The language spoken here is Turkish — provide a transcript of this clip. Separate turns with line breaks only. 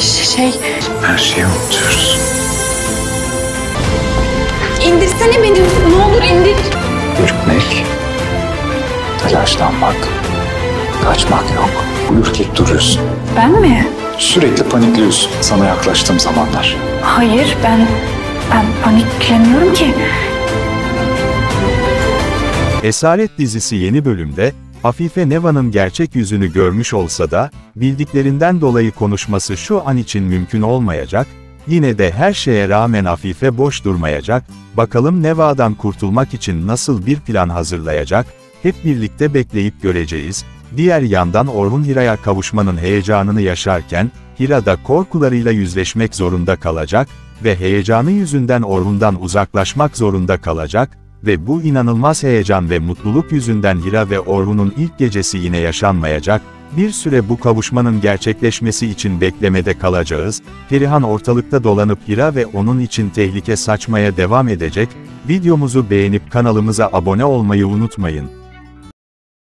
Şey,
Her şeyi unutuyoruz.
indirsene beni. Ne olur indir.
Ürkmek, telaşlanmak, kaçmak yok. Ürkek duruyorsun.
Ben mi?
Sürekli panikliyorsun sana yaklaştığım zamanlar.
Hayır, ben ben paniklemiyorum ki.
Esaret dizisi yeni bölümde, Afife Neva'nın gerçek yüzünü görmüş olsa da, bildiklerinden dolayı konuşması şu an için mümkün olmayacak, yine de her şeye rağmen Afife boş durmayacak, bakalım Neva'dan kurtulmak için nasıl bir plan hazırlayacak, hep birlikte bekleyip göreceğiz. Diğer yandan Orhun Hira'ya kavuşmanın heyecanını yaşarken, Hira da korkularıyla yüzleşmek zorunda kalacak ve heyecanı yüzünden Orhun'dan uzaklaşmak zorunda kalacak ve bu inanılmaz heyecan ve mutluluk yüzünden Hira ve Orhun'un ilk gecesi yine yaşanmayacak, bir süre bu kavuşmanın gerçekleşmesi için beklemede kalacağız, Perihan ortalıkta dolanıp Hira ve onun için tehlike saçmaya devam edecek, videomuzu beğenip kanalımıza abone olmayı unutmayın.